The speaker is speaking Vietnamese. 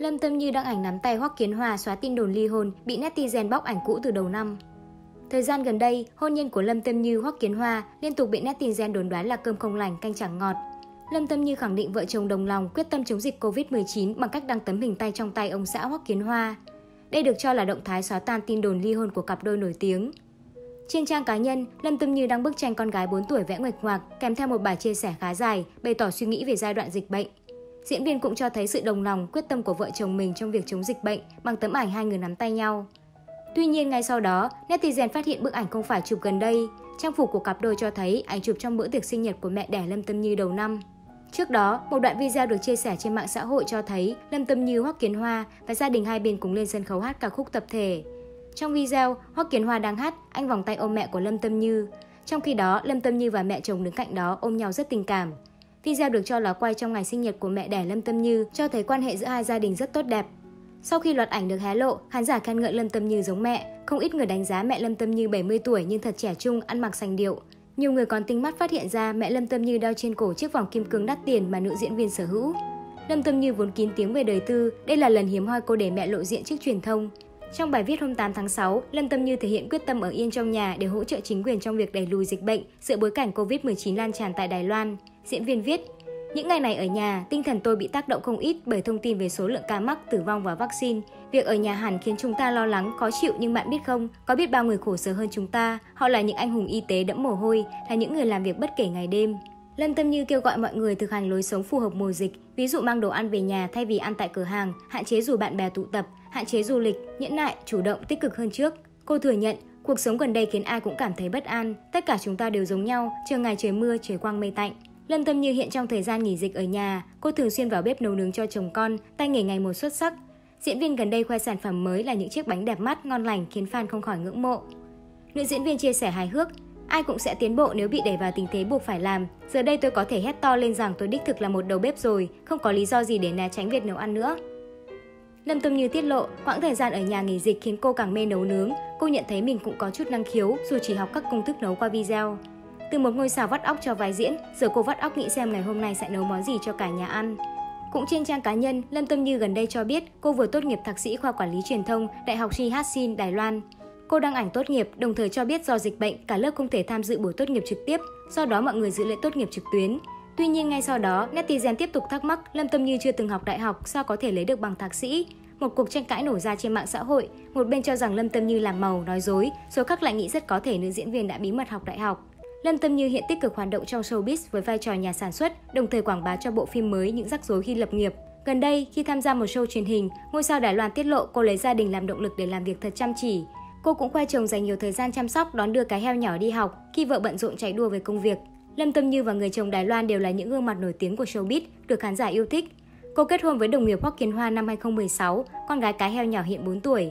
Lâm Tâm Như đăng ảnh nắm tay Hoắc Kiến Hòa xóa tin đồn ly hôn, bị netizen bóc ảnh cũ từ đầu năm. Thời gian gần đây, hôn nhân của Lâm Tâm Như Hoắc Kiến Hoa liên tục bị netizen đồn đoán là cơm không lành canh chẳng ngọt. Lâm Tâm Như khẳng định vợ chồng đồng lòng quyết tâm chống dịch Covid-19 bằng cách đăng tấm hình tay trong tay ông xã Hoắc Kiến Hoa. Đây được cho là động thái xóa tan tin đồn ly hôn của cặp đôi nổi tiếng. Trên trang cá nhân, Lâm Tâm Như đăng bức tranh con gái 4 tuổi vẽ nguệch ngoạc kèm theo một bài chia sẻ khá dài, bày tỏ suy nghĩ về giai đoạn dịch bệnh. Diễn viên cũng cho thấy sự đồng lòng, quyết tâm của vợ chồng mình trong việc chống dịch bệnh bằng tấm ảnh hai người nắm tay nhau. Tuy nhiên ngay sau đó, netizen phát hiện bức ảnh không phải chụp gần đây. Trang phục của cặp đôi cho thấy ảnh chụp trong bữa tiệc sinh nhật của mẹ đẻ Lâm Tâm Như đầu năm. Trước đó, một đoạn video được chia sẻ trên mạng xã hội cho thấy Lâm Tâm Như, Hoắc Kiến Hoa và gia đình hai bên cùng lên sân khấu hát ca khúc tập thể. Trong video, Hoắc Kiến Hoa đang hát, anh vòng tay ôm mẹ của Lâm Tâm Như. Trong khi đó, Lâm Tâm Như và mẹ chồng đứng cạnh đó ôm nhau rất tình cảm. Video được cho là quay trong ngày sinh nhật của mẹ đẻ Lâm Tâm Như, cho thấy quan hệ giữa hai gia đình rất tốt đẹp. Sau khi loạt ảnh được hé lộ, khán giả khen ngợi Lâm Tâm Như giống mẹ. Không ít người đánh giá mẹ Lâm Tâm Như 70 tuổi nhưng thật trẻ trung, ăn mặc sành điệu. Nhiều người còn tinh mắt phát hiện ra mẹ Lâm Tâm Như đeo trên cổ chiếc vòng kim cương đắt tiền mà nữ diễn viên sở hữu. Lâm Tâm Như vốn kín tiếng về đời tư, đây là lần hiếm hoi cô để mẹ lộ diện trước truyền thông. Trong bài viết hôm 8 tháng 6, Lâm Tâm Như thể hiện quyết tâm ở yên trong nhà để hỗ trợ chính quyền trong việc đẩy lùi dịch bệnh giữa bối cảnh Covid-19 lan tràn tại Đài Loan. Diễn viên viết, những ngày này ở nhà, tinh thần tôi bị tác động không ít bởi thông tin về số lượng ca mắc, tử vong và vaccine. Việc ở nhà hẳn khiến chúng ta lo lắng, khó chịu nhưng bạn biết không, có biết bao người khổ sở hơn chúng ta. Họ là những anh hùng y tế đẫm mồ hôi, là những người làm việc bất kể ngày đêm. Lâm Tâm Như kêu gọi mọi người thực hành lối sống phù hợp mùa dịch, ví dụ mang đồ ăn về nhà thay vì ăn tại cửa hàng, hạn chế dù bạn bè tụ tập, hạn chế du lịch, nhẫn nại, chủ động, tích cực hơn trước. Cô thừa nhận, cuộc sống gần đây khiến ai cũng cảm thấy bất an, tất cả chúng ta đều giống nhau, chờ ngày trời mưa, trời quang mây tạnh. Lâm Tâm Như hiện trong thời gian nghỉ dịch ở nhà, cô thường xuyên vào bếp nấu nướng cho chồng con, tay nghề ngày một xuất sắc. Diễn viên gần đây khoe sản phẩm mới là những chiếc bánh đẹp mắt, ngon lành khiến fan không khỏi ngưỡng mộ. Nữ diễn viên chia sẻ hài hước, ai cũng sẽ tiến bộ nếu bị đẩy vào tình thế buộc phải làm. Giờ đây tôi có thể hét to lên rằng tôi đích thực là một đầu bếp rồi, không có lý do gì để né tránh việc nấu ăn nữa. Lâm Tâm Như tiết lộ, quãng thời gian ở nhà nghỉ dịch khiến cô càng mê nấu nướng. Cô nhận thấy mình cũng có chút năng khiếu dù chỉ học các công thức nấu qua video. Từ một ngôi sao vắt óc cho vai diễn, giờ cô vắt óc nghĩ xem ngày hôm nay sẽ nấu món gì cho cả nhà ăn. Cũng trên trang cá nhân, Lâm Tâm Như gần đây cho biết cô vừa tốt nghiệp thạc sĩ khoa quản lý truyền thông Đại học Jihatsin, Đài Loan. Cô đăng ảnh tốt nghiệp, đồng thời cho biết do dịch bệnh, cả lớp không thể tham dự buổi tốt nghiệp trực tiếp, do đó mọi người dự lễ tốt nghiệp trực tuyến. Tuy nhiên ngay sau đó, netizen tiếp tục thắc mắc Lâm Tâm Như chưa từng học đại học, sao có thể lấy được bằng thạc sĩ? Một cuộc tranh cãi nổ ra trên mạng xã hội, một bên cho rằng Lâm Tâm Như làm màu, nói dối, số khác lại nghĩ rất có thể nữ diễn viên đã bí mật học đại học. Lâm Tâm Như hiện tích cực hoạt động trong showbiz với vai trò nhà sản xuất, đồng thời quảng bá cho bộ phim mới những rắc rối khi lập nghiệp. Gần đây, khi tham gia một show truyền hình, ngôi sao Đài Loan tiết lộ cô lấy gia đình làm động lực để làm việc thật chăm chỉ. Cô cũng khoe chồng dành nhiều thời gian chăm sóc đón đưa cái heo nhỏ đi học khi vợ bận rộn chạy đua với công việc. Lâm Tâm Như và người chồng Đài Loan đều là những gương mặt nổi tiếng của showbiz, được khán giả yêu thích. Cô kết hôn với đồng nghiệp Hoắc Kiến Hoa năm 2016, con gái cái heo nhỏ hiện 4 tuổi.